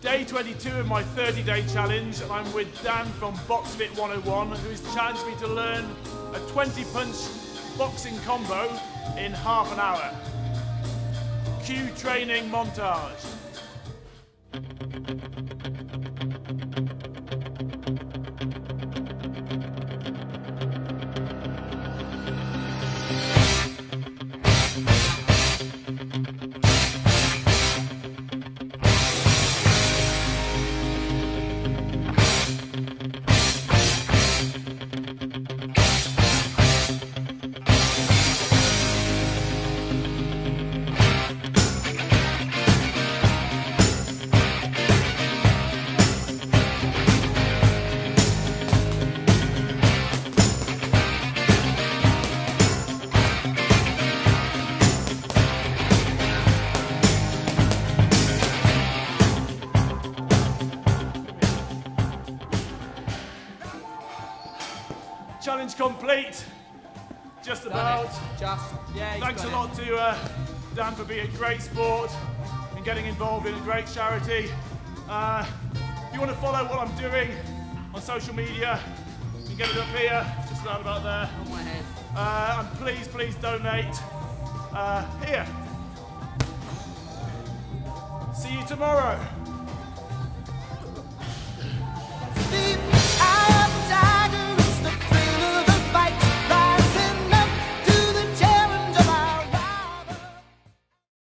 Day 22 of my 30 day challenge, and I'm with Dan from BoxFit 101, who's challenged me to learn a 20 punch boxing combo in half an hour. Cue training montage. Challenge complete. Just about. Just, yeah, Thanks a lot to uh, Dan for being a great sport and getting involved in a great charity. Uh, if you want to follow what I'm doing on social media, you can get it up here, just around about there. on my head. Uh, and please, please donate uh, here. See you tomorrow.